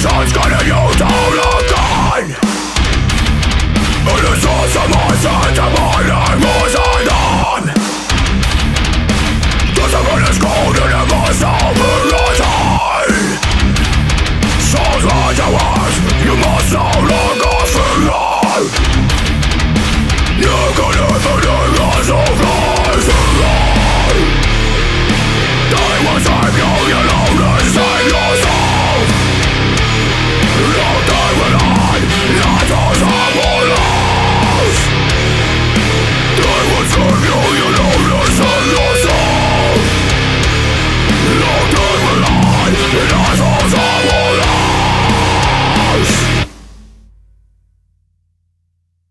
sun's gonna use all I'm gone It is awesome, I to my name was